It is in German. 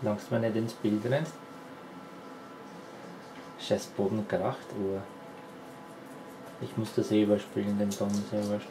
Solange du nicht ins Bild rennst. Scheiß Boden kracht, aber ich muss das eh überspielen, den Ton ist ja wurscht.